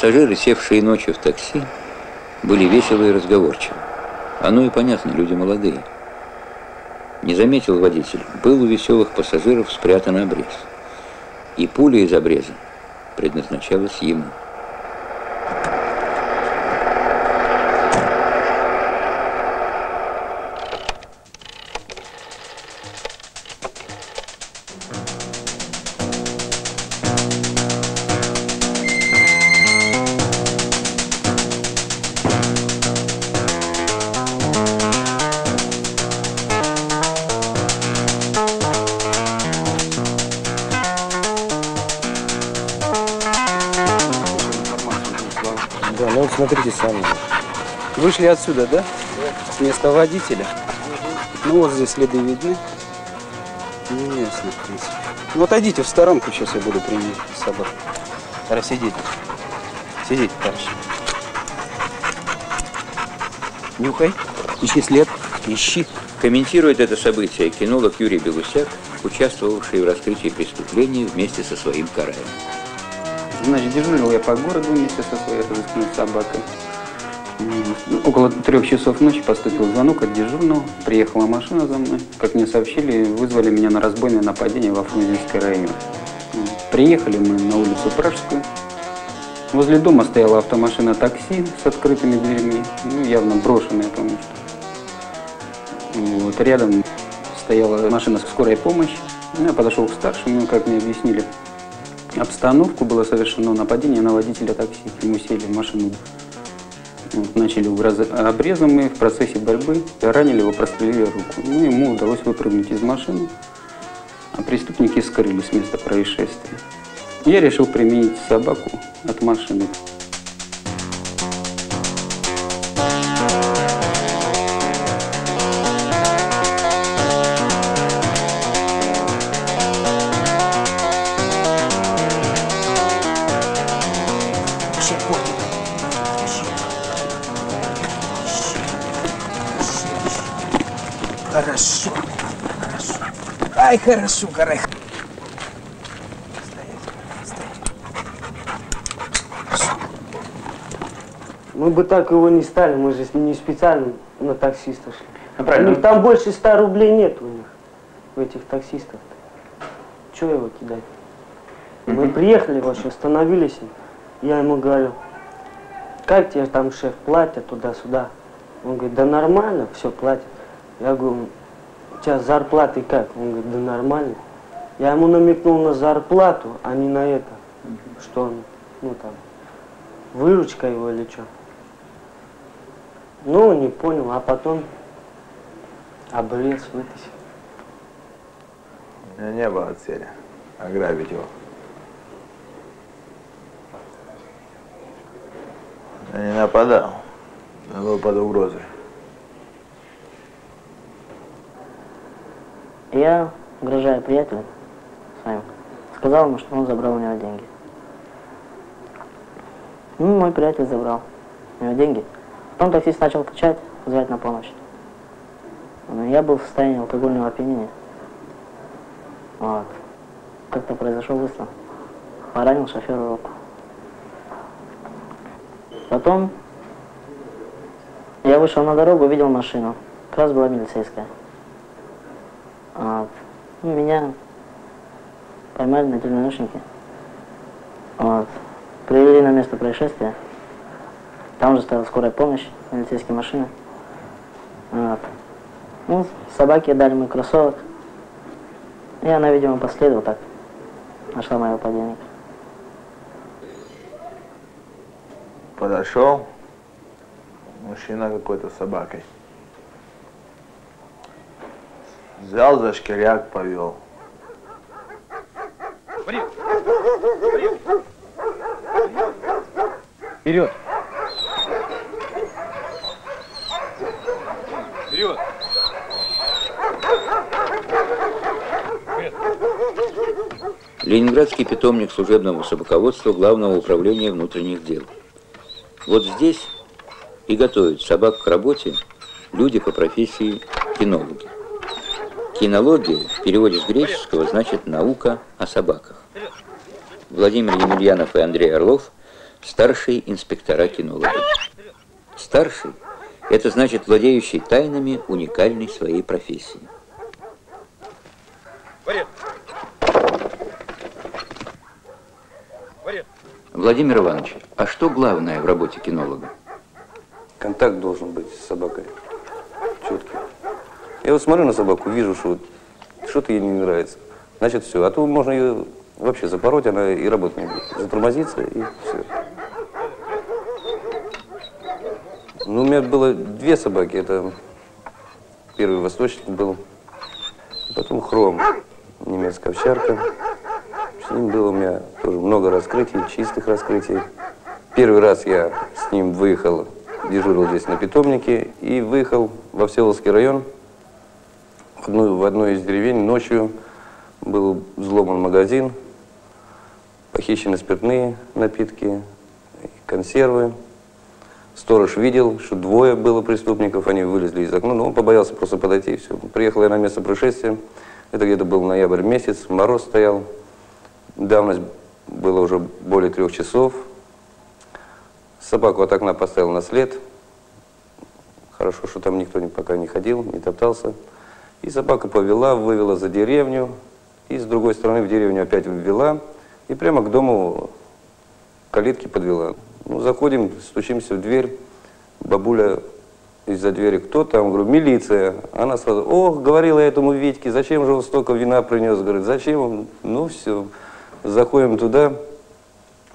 Пассажиры, севшие ночью в такси, были веселы и разговорчивы. Оно и понятно, люди молодые. Не заметил водитель, был у веселых пассажиров спрятан обрез. И пуля из обреза предназначалась ему. Смотрите сами. Вышли отсюда, да? С места водителя. Ну вот здесь следы видны. Не ясно, в принципе. Ну отойдите в сторонку, сейчас я буду принимать собак. Товарищ, сидите. Сидите, товарищ. Нюхай. Ищи след. Ищи. Комментирует это событие кинолог Юрий Белусяк, участвовавший в раскрытии преступления вместе со своим караем. Значит, дежурил я по городу вместе со своей разыскной собакой. Около трех часов ночи поступил звонок от дежурного. Приехала машина за мной. Как мне сообщили, вызвали меня на разбойное нападение во Фрунзенский район. Приехали мы на улицу Пражскую. Возле дома стояла автомашина такси с открытыми дверьми, ну, явно брошенная, потому что. Вот, рядом стояла машина скорой помощи. Я подошел к старшему, как мне объяснили, обстановку, было совершено нападение на водителя такси. Ему сели в машину. Вот, начали угрозы обрезом мы в процессе борьбы. Ранили его, прострелили руку. Ну, ему удалось выпрыгнуть из машины, а преступники скрылись с места происшествия. Я решил применить собаку от машины. Ай, хорошо, хорошо. Мы бы так его не стали, мы же не специально на таксиста шли. Ну, правильно. У них там больше 100 рублей нет у них, у этих таксистов. -то. Чего его кидать? Мы приехали вообще, остановились. Я ему говорю, как тебе там шеф платят туда-сюда? Он говорит, да нормально, все платят. Я говорю, у тебя зарплаты как? Он говорит, да нормально. Я ему намекнул на зарплату, а не на это. Что он, ну там, выручка его или что. Ну, не понял, а потом обрез вытащил. У меня не было цели ограбить его. Я не нападал, я был под угрозой. Я, угрожая приятелю своим, сказал ему, что он забрал у него деньги. Ну, мой приятель забрал у него деньги. Потом таксист начал кричать, звать на помощь. Но я был в состоянии алкогольного опьянения. Вот. Как-то произошел выстрел. Поранил шофера руку. Потом я вышел на дорогу, увидел машину. Как раз была милицейская. Вот. Ну, меня поймали на наушники. Вот. Привели на место происшествия. Там уже стояла скорая помощь, милицейские машины. Вот. Ну, собаки дали мой кроссовок. И она, видимо, последовала так. Нашла моего подельника. Подошел мужчина какой-то с собакой. Взял за шкиряк, повел. Вперед! Вперед! Ленинградский питомник служебного собаководства Главного управления внутренних дел. Вот здесь и готовят собак к работе люди по профессии кинологи. Кинология в переводе с греческого значит «наука о собаках». Владимир Емельянов и Андрей Орлов старшие инспектора кинологи. Старший – это значит владеющий тайнами уникальной своей профессии. Владимир Иванович, а что главное в работе кинолога? Контакт должен быть с собакой. Я вот смотрю на собаку, вижу, что что-то ей не нравится. Значит, все. А то можно ее вообще запороть, она и работать не будет. Затормозиться, и все. Ну, у меня было две собаки. Это первый восточник был, потом хром, немецкая овчарка. С ним было у меня тоже много раскрытий, чистых раскрытий. Первый раз я с ним выехал, дежурил здесь на питомнике и выехал во Всеволожский район. В одну, в одной из деревень ночью был взломан магазин, похищены спиртные напитки, консервы. Сторож видел, что двое было преступников, они вылезли из окна, но он побоялся просто подойти все. Приехал я на место происшествия, это где-то был ноябрь месяц, мороз стоял, давность было уже более трех часов. Собаку от окна поставил на след. Хорошо, что там никто пока не ходил, не топтался. И собака повела, вывела за деревню, и с другой стороны в деревню опять ввела, и прямо к дому калитки подвела. Ну, заходим, стучимся в дверь, бабуля из-за двери, кто там? Говорю, милиция. Она сразу, ох, говорила я этому Витьке, зачем же он столько вина принес? Говорит, зачем он? Ну, все. Заходим туда,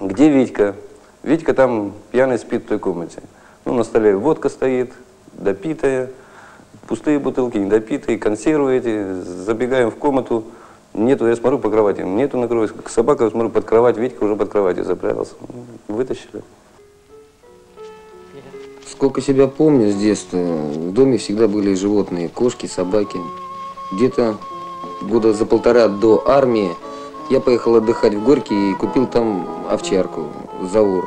где Витька? Витька там пьяный спит в той комнате. Ну, на столе водка стоит, допитая, пустые бутылки, недопитые, консервы эти. Забегаем в комнату, нету, я смотрю по кровати, нету накрылась. Собака, я смотрю, под кровать, Витька уже под кроватью запрятался. Вытащили. Сколько себя помню с детства, в доме всегда были животные, кошки, собаки. Где-то года за полтора до армии я поехал отдыхать в Горький и купил там овчарку, Заур.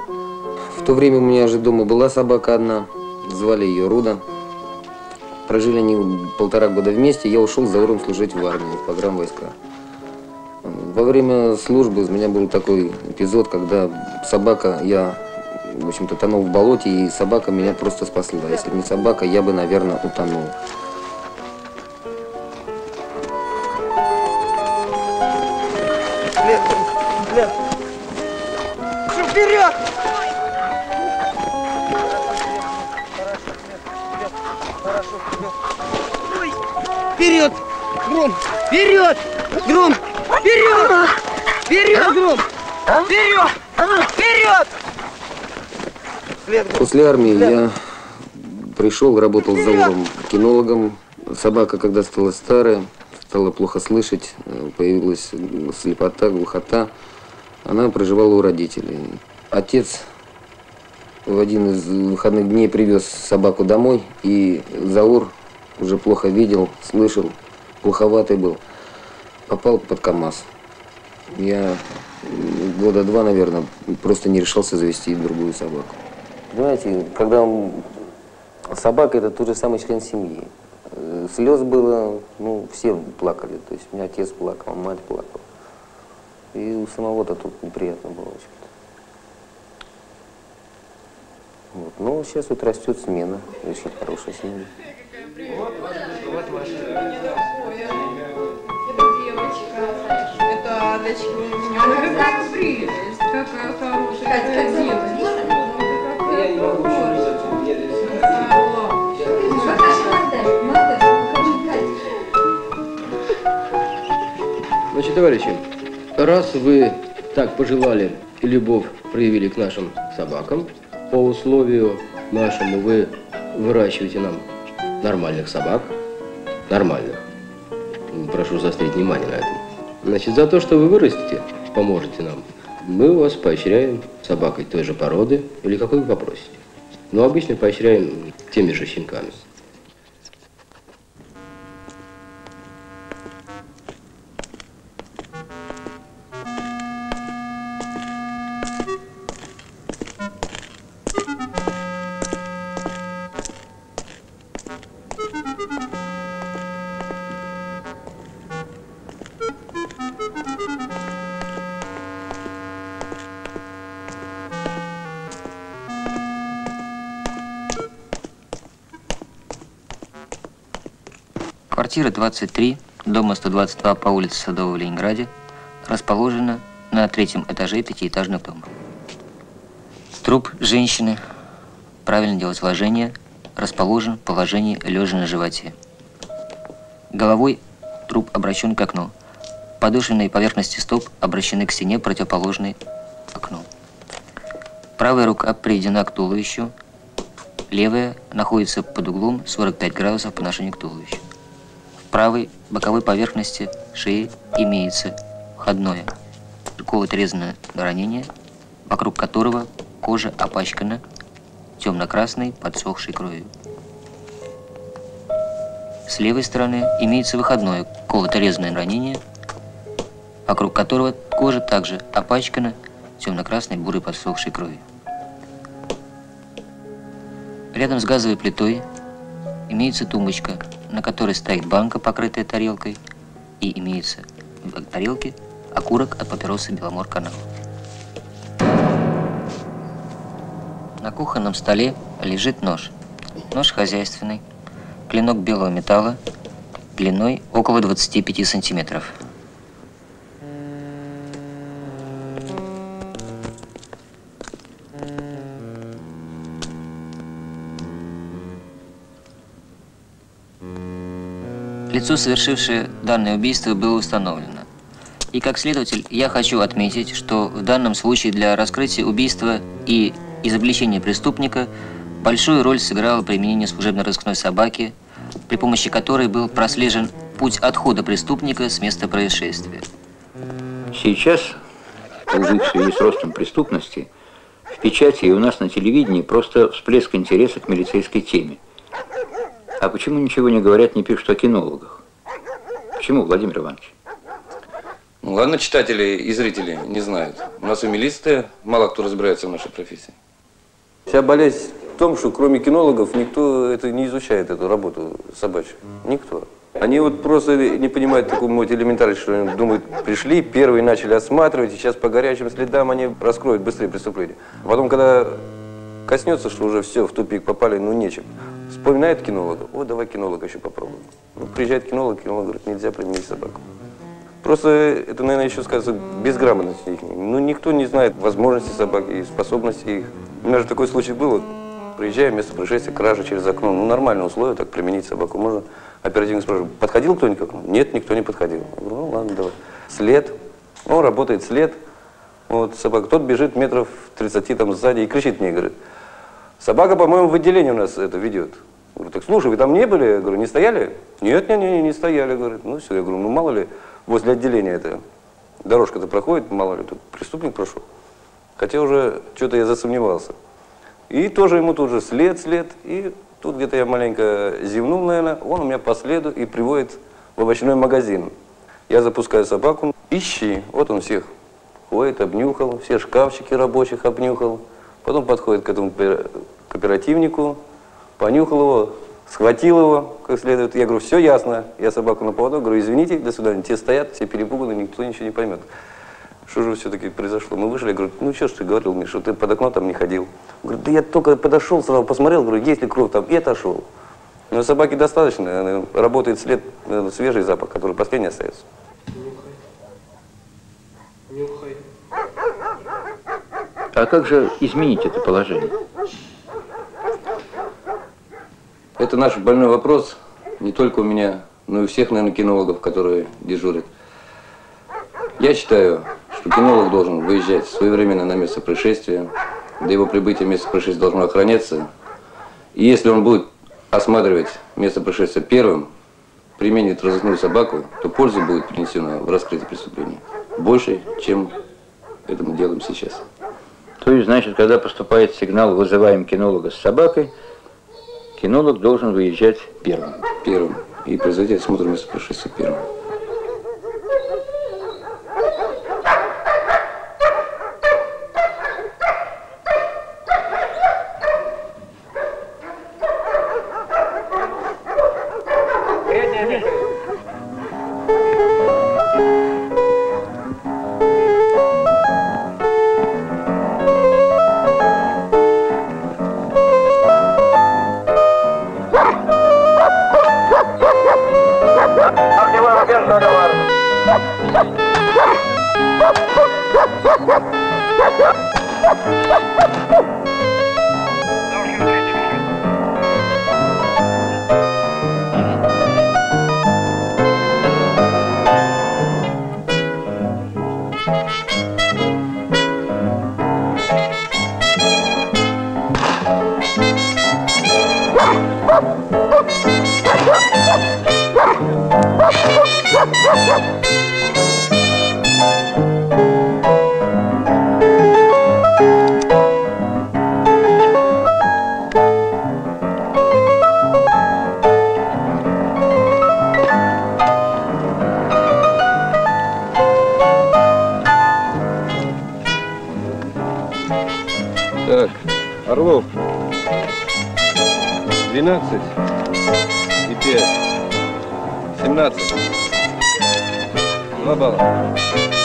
В то время у меня же дома была собака одна, звали ее Руда. Прожили они полтора года вместе, я ушел с Зауром служить в армии, в погранвойска. Во время службы у меня был такой эпизод, когда собака, я, в общем-то, тонул в болоте, и собака меня просто спасла. Если бы не собака, я бы, наверное, утонул. Вперед! Ой, Вперед! Гром! Вперед! Гром! Вперед! Вперед, Гром! Вперед! Вперед! После армии я пришел, работал с Зауром кинологом. Собака, когда стала старая, стала плохо слышать, появилась слепота, глухота. Она проживала у родителей. Отец в один из выходных дней привез собаку домой, и Заур уже плохо видел, слышал, плоховатый был. Попал под КАМАЗ. Я года два, наверное, просто не решался завести другую собаку. Понимаете, когда собака это тот же самый член семьи. Э, Слез было, ну, все плакали. То есть у меня отец плакал, мать плакала. И у самого-то тут неприятно было, общем-то. Вот. Но сейчас вот растет смена, очень хорошая смена. Это Адочка. Она какая прелесть, какая хорошая какая девочка. Ну. Значит, товарищи, раз вы так пожелали и любовь проявили к нашим собакам, по условию нашему вы выращиваете нам нормальных собак, нормальных. Прошу заострить внимание на этом. Значит, за то, что вы вырастите, поможете нам, мы вас поощряем собакой той же породы или какой вы попросите. Но обычно поощряем теми же щенками. 23, дома 122 по улице Садовой в Ленинграде, расположена на третьем этаже пятиэтажного дома. Труп женщины, правильно делать вложение, расположен в положении лежа на животе. Головой труп обращен к окну. Подушенные поверхности стоп обращены к стене, противоположной окну. Правая рука приведена к туловищу, левая находится под углом 45 градусов по отношению к туловищу. Правой боковой поверхности шеи имеется входное колото-резанное ранение, вокруг которого кожа опачкана темно-красной подсохшей кровью. С левой стороны имеется выходное колото-резанное ранение, вокруг которого кожа также опачкана темно-красной бурой подсохшей кровью. Рядом с газовой плитой имеется тумбочка, на которой стоит банка, покрытая тарелкой, и имеется в тарелке окурок от папиросы Беломор Канал. На кухонном столе лежит нож. Нож хозяйственный, клинок белого металла, длиной около 25 сантиметров. Лицо, совершившее данное убийство, было установлено. И как следователь, я хочу отметить, что в данном случае для раскрытия убийства и изобличения преступника большую роль сыграло применение служебно-розыскной собаки, при помощи которой был прослежен путь отхода преступника с места происшествия. Сейчас, увы, в связи с ростом преступности, в печати и у нас на телевидении просто всплеск интереса к милицейской теме. А почему ничего не говорят, не пишут о кинологах? Почему, Владимир Иванович? Ну ладно, читатели и зрители не знают. У нас у милиции мало кто разбирается в нашей профессии. Вся болезнь в том, что кроме кинологов никто это не изучает, эту работу собачью. Никто. Они вот просто не понимают такую вот элементарно, что они думают, пришли, первые начали осматривать, и сейчас по горячим следам они раскроют быстрее преступление. Потом, когда коснется, что уже все, в тупик попали, ну нечем. Вспоминает кинолога, о, давай кинолога еще попробуем. Ну, приезжает кинолог, кинолог говорит, нельзя применить собаку. Просто это, наверное, еще сказать безграмотность их. Ну, никто не знает возможности собак и способности их. У меня же такой случай был. Приезжаю, место происшествия, кража через окно. Ну, нормальные условия, так применить собаку можно. Оперативник спрашивает, подходил кто-нибудь к окну? Нет, никто не подходил. Ну, ладно, давай. След. Он работает след. Вот собака. Тот бежит метров 30 там сзади и кричит мне, говорит, собака, по-моему, в отделении у нас это ведет. Говорю, так слушай, вы там не были? Я говорю, не стояли? Нет, нет, нет, не стояли, говорит. Ну все, я говорю, ну мало ли, возле отделения это дорожка-то проходит, мало ли, тут преступник прошел. Хотя уже что-то я засомневался. И тоже ему тут же след, след, и тут где-то я маленько зевнул, наверное, он у меня по следу и приводит в овощной магазин. Я запускаю собаку, ищи, вот он всех ходит, обнюхал, все шкафчики рабочих обнюхал. Потом подходит к этому к оперативнику, понюхал его, схватил его как следует. Я говорю, все ясно. Я собаку на поводок, говорю, извините, до свидания. Те стоят, все перепуганы, никто ничего не поймет. Что же все-таки произошло? Мы вышли, я говорю, ну что ж ты говорил мне, что ты под окно там не ходил? Говорит, да я только подошел, сразу посмотрел, говорю, есть ли кровь там, и отошел. Но собаки достаточно, работает след, свежий запах, который последний остается. А как же изменить это положение? Это наш больной вопрос, не только у меня, но и у всех, наверное, кинологов, которые дежурят. Я считаю, что кинолог должен выезжать своевременно на место происшествия, до его прибытия место происшествия должно охраняться. И если он будет осматривать место происшествия первым, применит разыскную собаку, то польза будет принесена в раскрытии преступления больше, чем это мы делаем сейчас. То есть, значит, когда поступает сигнал «вызываем кинолога с собакой», кинолог должен выезжать первым. Первым. И произойти осмотр места происшествия первым. Два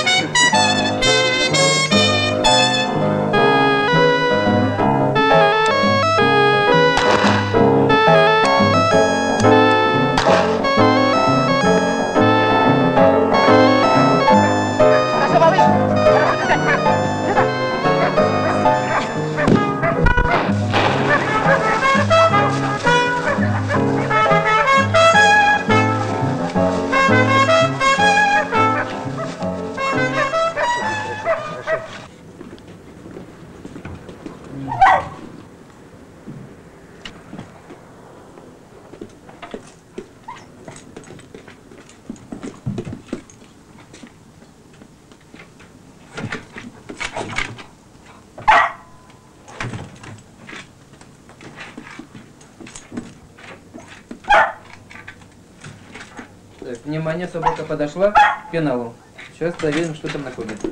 внимание, собака подошла к пеналу. Сейчас проверим, что там находится.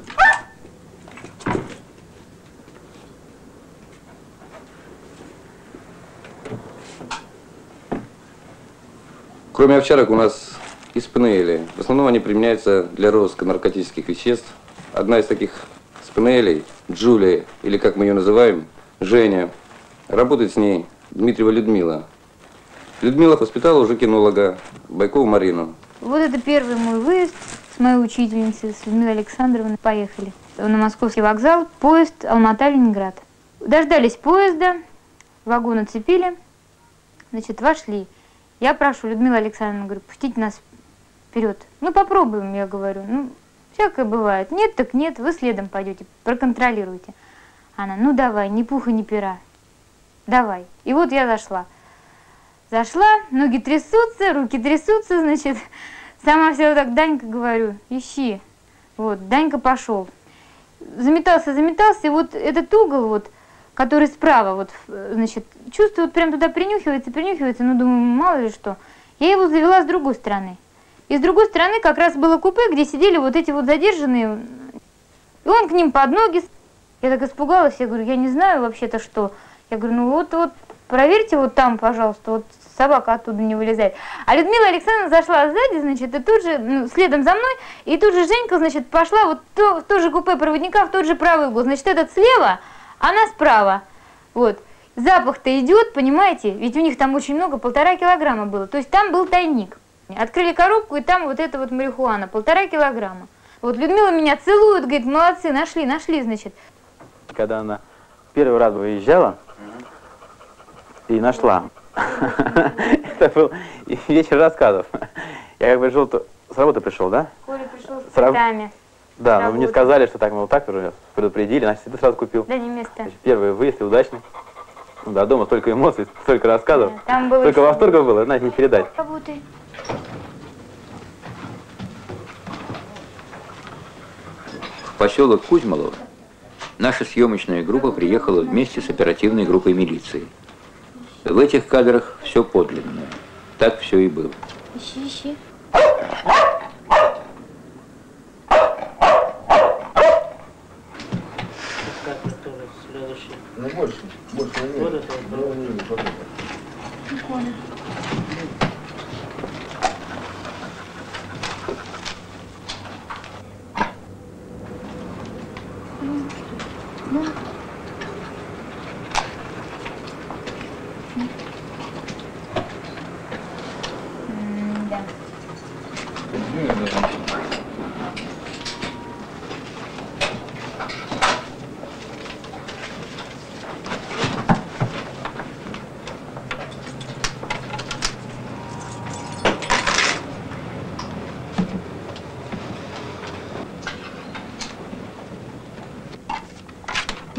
Кроме овчарок у нас и спинели. В основном они применяются для розыска наркотических веществ. Одна из таких спинелей, Джулия, или как мы ее называем, Женя, работает с ней Дмитриева Людмила. Людмила воспитала уже кинолога Байкову Марину. Вот это первый мой выезд с моей учительницей, с Людмилой Александровной. Поехали на московский вокзал, поезд Алмата-Ленинград. Дождались поезда, вагон оцепили, значит, вошли. Я прошу, Людмила Александровна, говорю, пустите нас вперед. Ну, попробуем, я говорю. Ну, всякое бывает. Нет, так нет, вы следом пойдете, проконтролируйте. Она, ну давай, ни пуха, ни пера. Давай. И вот я зашла. Зашла, ноги трясутся, руки трясутся, значит, сама все вот так, Данька, говорю, ищи. Вот, Данька пошел. Заметался, заметался, и вот этот угол вот, который справа, вот, значит, чувствую, вот прям туда принюхивается, принюхивается, ну, думаю, мало ли что. Я его завела с другой стороны. И с другой стороны как раз было купе, где сидели вот эти вот задержанные. И он к ним под ноги. Я так испугалась, я говорю, я не знаю вообще-то что. Я говорю, ну вот, вот, проверьте вот там, пожалуйста, вот собака оттуда не вылезает. А Людмила Александровна зашла сзади, значит, и тут же, ну, следом за мной, и тут же Женька, значит, пошла вот то, в то же купе проводника, в тот же правый угол. Значит, этот слева, она справа. Вот. Запах-то идет, понимаете? Ведь у них там очень много, полтора килограмма было. То есть там был тайник. Открыли коробку, и там вот это вот марихуана, полтора килограмма. Вот Людмила меня целует, говорит, молодцы, нашли, нашли, значит. Когда она первый раз выезжала и нашла, это был вечер рассказов. Я как бы жил, с работы пришел, да? Коля пришел с цветами. Да, но мне сказали, что так, мы вот так уже предупредили, значит, ты сразу купил. Да не место. Значит, первый выезд и удачный. Ну да, дома столько эмоций, столько рассказов, Там было столько восторгов было, знаете, не передать. Работай. В поселок Кузьмолово наша съемочная группа приехала вместе с оперативной группой милиции. В этих кадрах все подлинное. Так все и было. Ищи, ищи.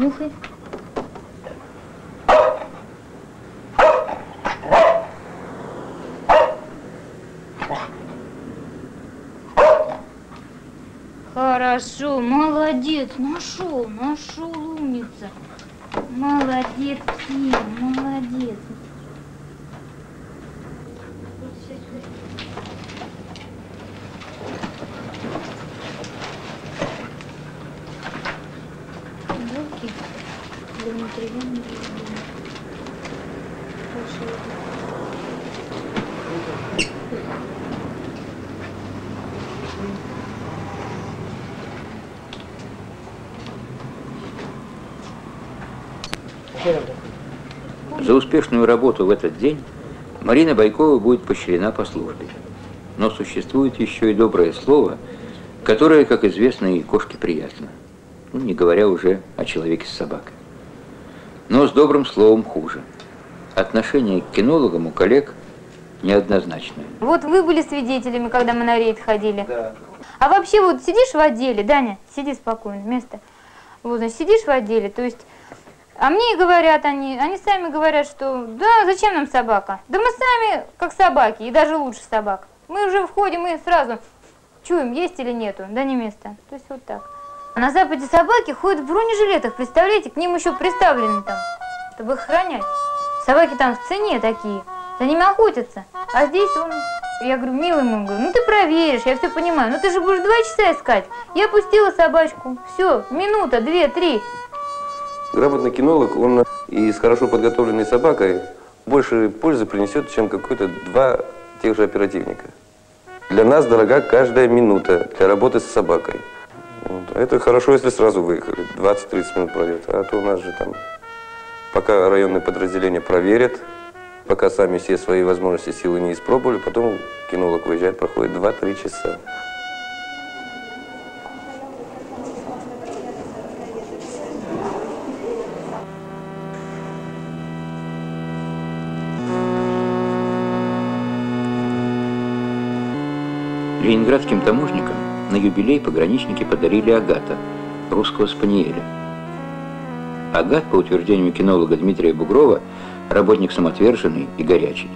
Нюхай. Хорошо, молодец, нашел, нашел умница. Молодец, птица. За успешную работу в этот день Марина Байкова будет поощрена по службе. Но существует еще и доброе слово, которое, как известно, и кошке приятно. Ну, не говоря уже о человеке с собакой. Но с добрым словом хуже. Отношение к кинологам у коллег неоднозначное. Вот вы были свидетелями, когда мы на рейд ходили. А вообще вот сидишь в отделе, Даня, сиди спокойно, место. Вот, значит, сидишь в отделе, то есть, а мне говорят они, они сами говорят, что да, зачем нам собака? Да мы сами как собаки, и даже лучше собак. Мы уже входим и сразу чуем, есть или нету, да не место. То есть вот так. А на Западе собаки ходят в бронежилетах, представляете, к ним еще приставлены там, чтобы их охранять. Собаки там в цене такие, за ними охотятся. А здесь он, я говорю, милый мой, говорю, ну ты проверишь, я все понимаю, но ты же будешь два часа искать. Я пустила собачку, все, минута, две, три. Грамотный кинолог, он и с хорошо подготовленной собакой больше пользы принесет, чем какой-то два тех же оперативника. Для нас дорога каждая минута для работы с собакой. Вот. Это хорошо, если сразу выехали, 20-30 минут пройдет. А то у нас же там, пока районные подразделения проверят, пока сами все свои возможности, силы не испробовали, потом кинолог выезжает, проходит 2-3 часа. Ленинградским таможникам на юбилей пограничники подарили Агата, русского спаниеля. Агат, по утверждению кинолога Дмитрия Бугрова, работник самоотверженный и горячий.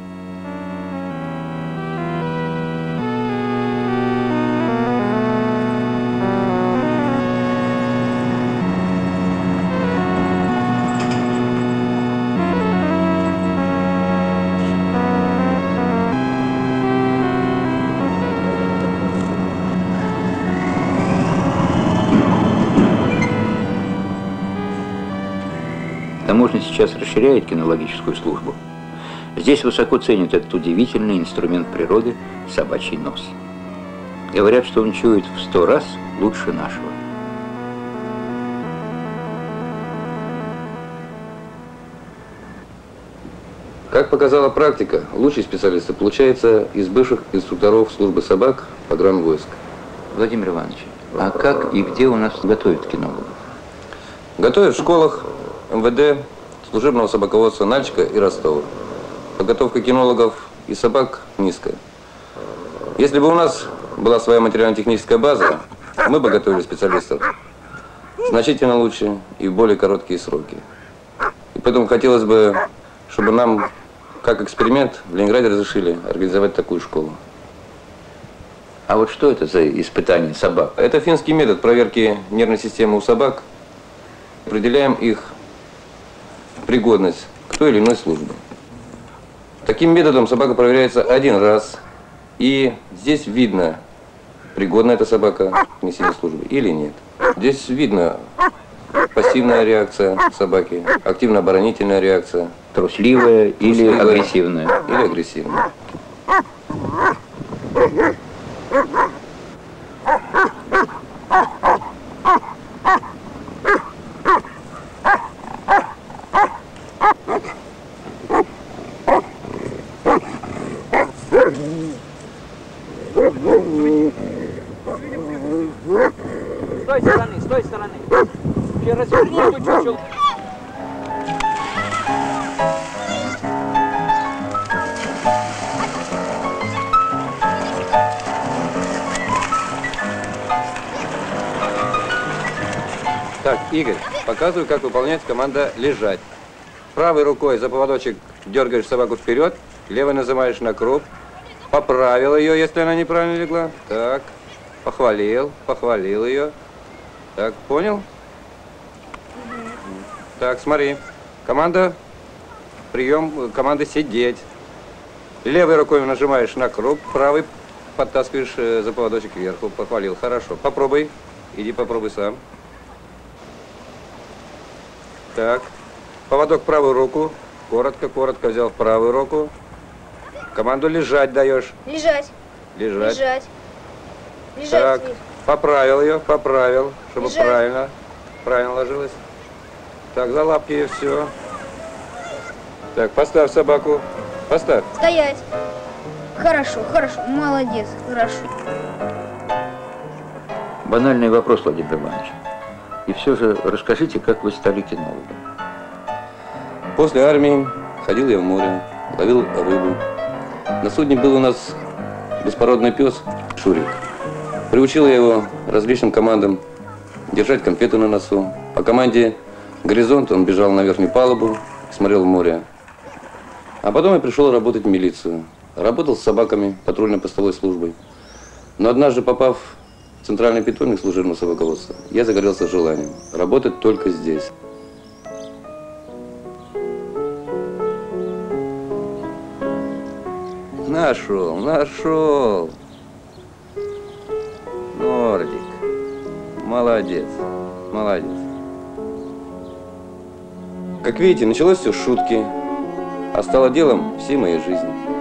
Расширяет кинологическую службу. Здесь высоко ценят этот удивительный инструмент природы – собачий нос. Говорят, что он чует в сто раз лучше нашего. Как показала практика, лучшие специалисты получаются из бывших инструкторов службы собак погранвойск. Владимир Иванович, а как и где у нас готовят кинологов? Готовят в школах МВД, служебного собаководства Нальчика и Ростова. Подготовка кинологов и собак низкая. Если бы у нас была своя материально-техническая база, мы бы готовили специалистов значительно лучше и в более короткие сроки. И поэтому хотелось бы, чтобы нам, как эксперимент, в Ленинграде разрешили организовать такую школу. А вот что это за испытание собак? Это финский метод проверки нервной системы у собак. Определяем их пригодность к той или иной службе. Таким методом собака проверяется один раз, и здесь видно, пригодна эта собака к несению службы или нет. Здесь видно пассивная реакция собаки, активно-оборонительная реакция. Трусливая или Трусливая агрессивная? Или агрессивная. Показываю, как выполняется команда «лежать». Правой рукой за поводочек дергаешь собаку вперед, левой нажимаешь на круг, поправил ее, если она неправильно легла. Так, Похвалил, похвалил ее. Так, понял? Так, смотри. Команда, прием, команда сидеть. Левой рукой нажимаешь на круг, правой подтаскиваешь э, за поводочек кверху. Похвалил, хорошо. Попробуй. Иди попробуй сам. Так. Поводок в правую руку. Коротко, коротко взял в правую руку. Команду лежать даешь. Лежать. Лежать. Лежать. Лежать. Так, снизу. поправил ее, поправил, чтобы Лежать. правильно, правильно ложилась. Так, за лапки и все. Так, поставь собаку. Поставь. Стоять. Хорошо, хорошо. Молодец. Хорошо. Банальный вопрос, Владимир Иванович. И все же расскажите, как вы стали кинологом. После армии ходил я в море, ловил рыбу. На судне был у нас беспородный пес Шурик. Приучил я его различным командам держать конфеты на носу. По команде «Горизонт» он бежал на верхнюю палубу, смотрел в море. А потом я пришел работать в милицию. Работал с собаками патрульно-постовой службой. Но однажды, попав центральный питомник служебного собаководства, я загорелся желанием работать только здесь. Нашел, нашел. Нордик. Молодец, молодец. Как видите, началось все с шутки, а стало делом всей моей жизни.